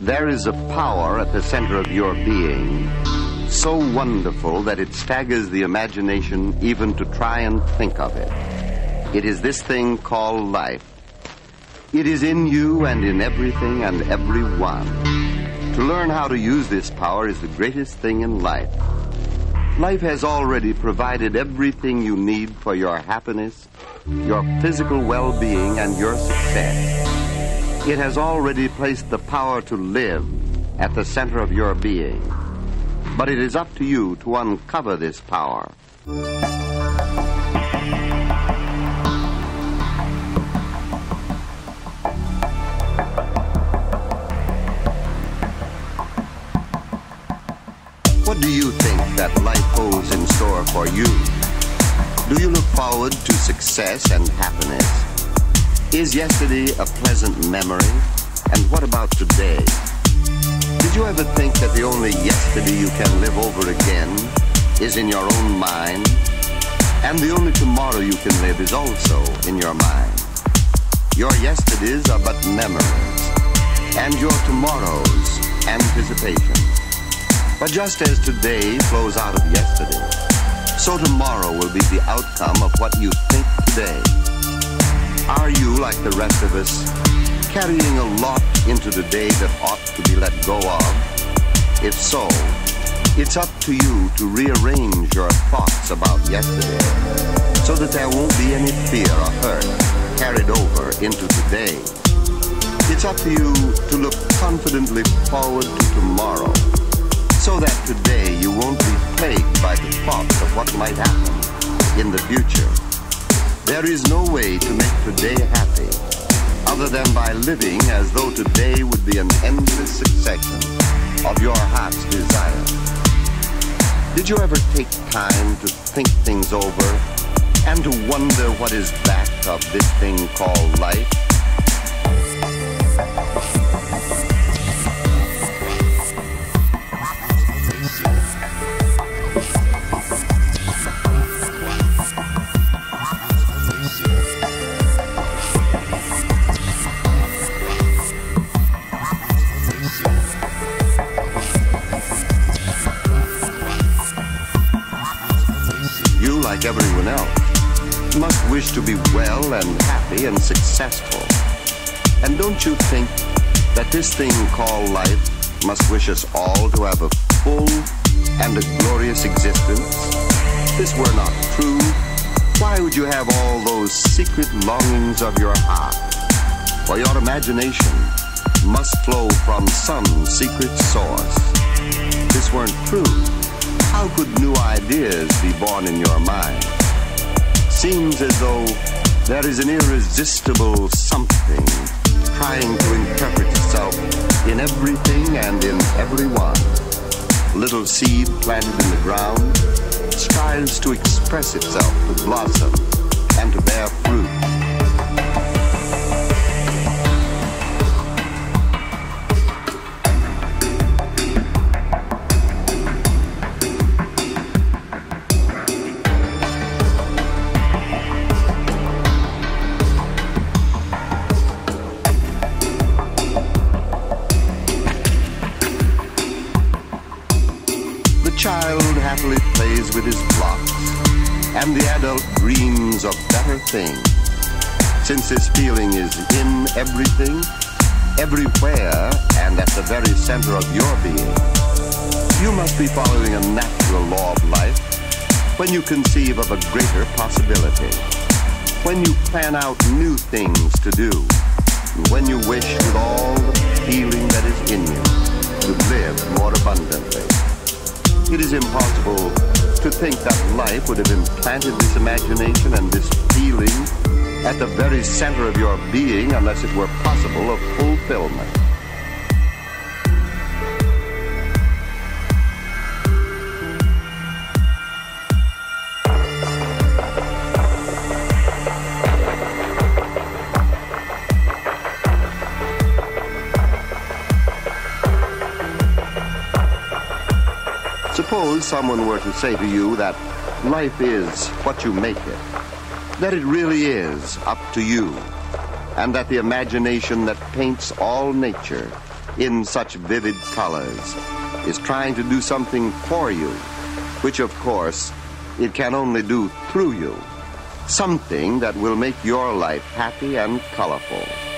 There is a power at the center of your being so wonderful that it staggers the imagination even to try and think of it. It is this thing called life. It is in you and in everything and everyone. To learn how to use this power is the greatest thing in life. Life has already provided everything you need for your happiness, your physical well-being, and your success. It has already placed the power to live at the center of your being. But it is up to you to uncover this power. What do you think that life holds in store for you? Do you look forward to success and happiness? Is yesterday a pleasant memory? And what about today? Did you ever think that the only yesterday you can live over again is in your own mind? And the only tomorrow you can live is also in your mind. Your yesterdays are but memories, and your tomorrows anticipation. But just as today flows out of yesterday, so tomorrow will be the outcome of what you think today. Are you, like the rest of us, carrying a lot into the day that ought to be let go of? If so, it's up to you to rearrange your thoughts about yesterday so that there won't be any fear or hurt carried over into today. It's up to you to look confidently forward to tomorrow so that today you won't be plagued by the thoughts of what might happen in the future. There is no way to make today happy other than by living as though today would be an endless succession of your heart's desire. Did you ever take time to think things over and to wonder what is back of this thing called life? You, like everyone else, must wish to be well and happy and successful. And don't you think that this thing called life must wish us all to have a full and a glorious existence? This were not true, why would you have all those secret longings of your heart? For your imagination must flow from some secret source. This weren't true, how could new ideas be born in your mind? Seems as though there is an irresistible something trying to interpret itself in everything and in everyone. Little seed planted in the ground strives to express itself, to blossom, and to bear fruit. Child plays with his blocks, and the adult dreams of better things. Since his feeling is in everything, everywhere, and at the very center of your being, you must be following a natural law of life when you conceive of a greater possibility, when you plan out new things to do, when you wish with all the feeling that is in you to live more abundantly. It is impossible to think that life would have implanted this imagination and this feeling at the very center of your being unless it were possible of fulfillment. Suppose someone were to say to you that life is what you make it, that it really is up to you, and that the imagination that paints all nature in such vivid colors is trying to do something for you, which of course it can only do through you. Something that will make your life happy and colorful.